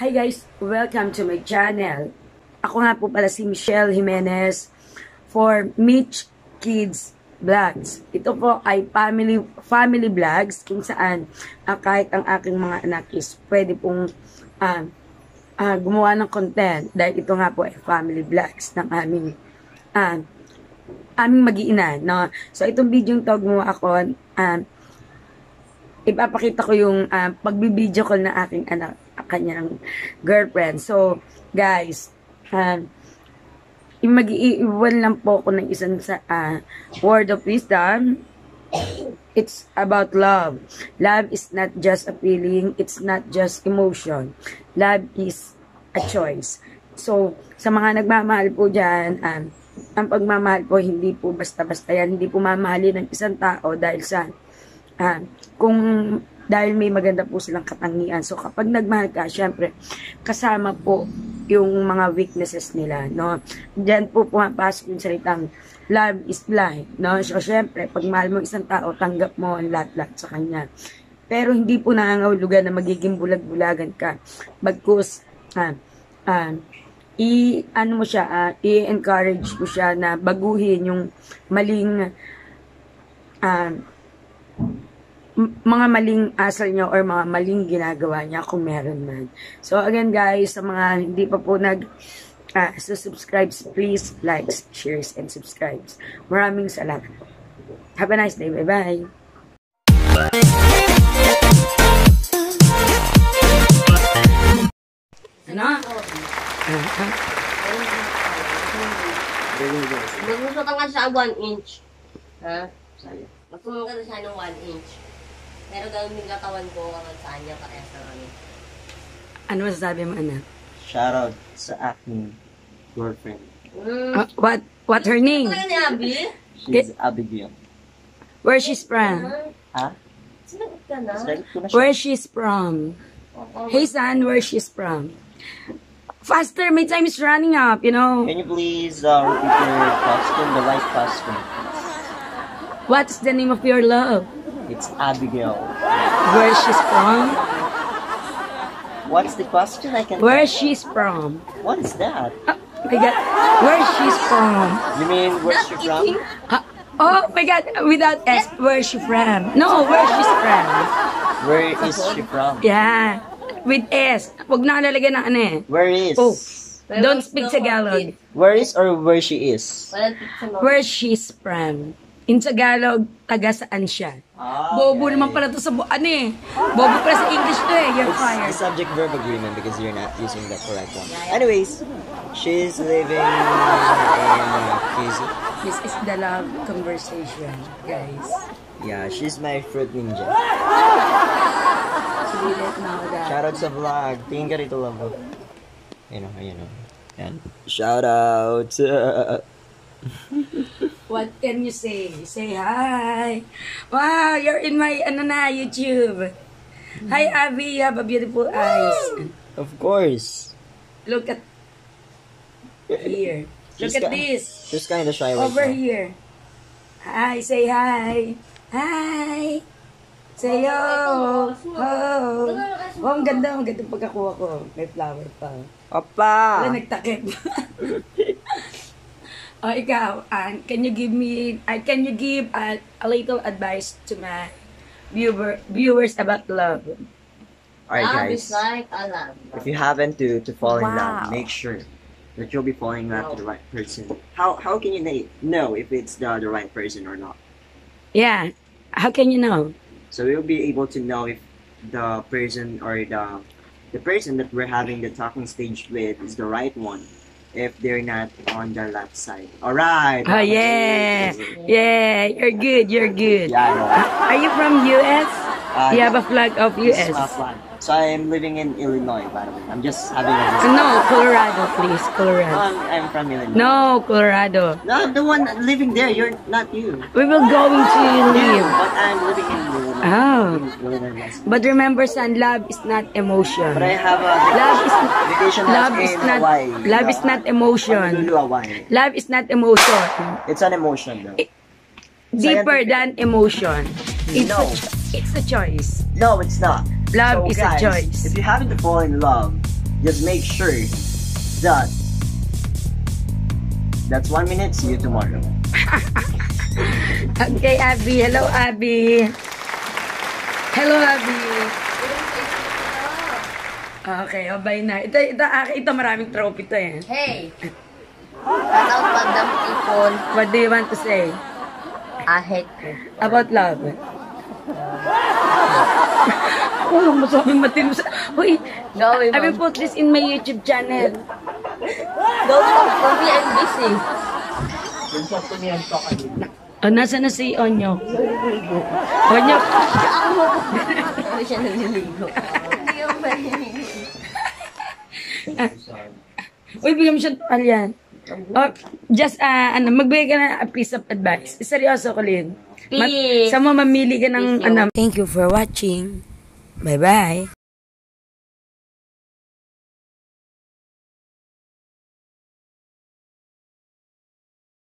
Hi guys, welcome to my channel. Ako nga po pala si Michelle Jimenez for Mitch Kids Vlogs. Ito po ay family family vlogs kung saan uh, kahit ang aking mga anak is pwede pong uh, uh, gumawa ng content dahil ito nga po ay family vlogs ng aming uh, aming mag-iina. No? So itong video to gumawa ako uh, ipapakita ko yung uh, pagbibideo call na aking anak kanyang girlfriend. So, guys, uh, mag-iiwan lang po ako ng isang sa, uh, word of wisdom. It's about love. Love is not just a feeling. It's not just emotion. Love is a choice. So, sa mga nagmamahal po dyan, um, ang pagmamahal po, hindi po basta-basta yan. Hindi po mamahalin ng isang tao dahil sa, uh, kung dahil may maganda po silang katangian. So kapag nagmahal ka, syempre kasama po yung mga weaknesses nila, no? Diyan po pumapasok yung salitang love is blind, no? So syempre, pag mahal mo isang tao, tanggap mo ang lahat-lahat sa kanya. Pero hindi po nangangahulugan na magiging bulag-bulagan ka. Bagkus, ah, ah, i ano mo siya, uh, i-encourage mo siya na baguhin yung maling uh, mga maling asal niya or mga maling ginagawa niya kung meron man. So again guys, sa mga hindi pa po nag uh, so subscribe, please like, shares, and subscribes. Maraming salamat. Have a nice day. Bye-bye. Ano? Magsusot ka sa 1 inch. Ha? Magsusot ka sa ng 1 inch. Pero ganun yung katawan ko kapag saan niya parehas na kami. Ano masasabi mo, anak? Shoutout sa aking girlfriend. Mm. Uh, what what her name? Talaga ni Abby? She's Abigail. Where she's from? Ha? Sinagot ka na? Where she's from? Hey son, where she's from? Faster, my time is running up, you know. Can you please uh, repeat your question, the right question? What's the name of your love? It's Abigail. Where she's from? What's the question? I can. Where she's from? What is that? Oh my god, where she's from? You mean where's she from? Uh, oh my god, without S, where she from? No, where she's from? Where is she from? Yeah, with S. Huwag na lalagyan ng ano eh. Where is? Oh, don't speak Tagalog. Where is or where she is? Walang pizza. Where she's from? In Tagalog, taga saan siya? Ah, Bobo naman pala to sa bu- ano eh. Bobo pala sa English to eh. You're It's fired. the subject verb agreement because you're not using the correct one. Anyways, she's living in uh, QZ. This is the love conversation, guys. Yeah, she's my fruit ninja. Now, guys. Shoutout sa vlog. Tingin ka rito, love. Ayun o, ayun o. Yan. Shoutout. What can you say? Say hi. Wow, you're in my ano na, YouTube. Hi, Abby. You have a beautiful eyes. of course. Look at here. Look She's at this. She's kind of shy right Over now. here. Hi, say hi. Hi. Say yo. Oh. Oh, ang ganda, ang ganda pagkakuha ko. May flower pa. Papa! Wala nagtakip. oh, ikaw, and can you give me, uh, can you give a, a little advice to my viewer, viewers about love? Alright Love is guys, like a love. if you happen to, to fall in Wow. love, make sure that you'll be falling in love to the right person. How how can you na- know if it's the, the right person or not? Yeah. How can you know? So you'll be able to know if the person or the the person that we're having the talking stage with is the right one. If they're not on the left side. Alright. Oh, yeah. Yeah, you're good, you're good. Yeah. Are you from US? Uh, You have a flag of This US. is my flag. So I'm living in Illinois, by the way. I'm just having a No, Colorado, please, Colorado. I'm, I'm from Illinois. No, Colorado. No, I'm the one living there. You're not you. We will going to You, live. but I'm living in Illinois. Oh. Illinois. But remember, son, love is not emotion. But I have a Love is vacation love is not Hawaii. love is not emotion. Love is not emotion. It's an emotion, though. Deeper than emotion. It's No. A, it's a choice. No, it's not. Love So, is a guys, choice. If you happen to fall in love, just make sure that that's one minute. See you tomorrow. Okay, Abby. Hello, Abby. Hello, Abby. Okay, bye na. Ito, ito, ito, ito maraming trophy to eh. Hey! Shout out Madam Ipon. What do you want to say I hate you. about love? Oh, masabing matino sa... Uy, Gawin I will put this in my YouTube channel. Go mo. Mami, I'm busy. Oh, nasa na si Onyo? Onyo, Hindi siya naliligo. Hindi ako maliligo. uy, bigyan mo siya palyan. Oh, just, ah, ano, magbigay ka na a piece of advice. Seryoso ko, Lynn. Please. sa mo mamili ka ng, ano. Thank you for watching. Bye-bye.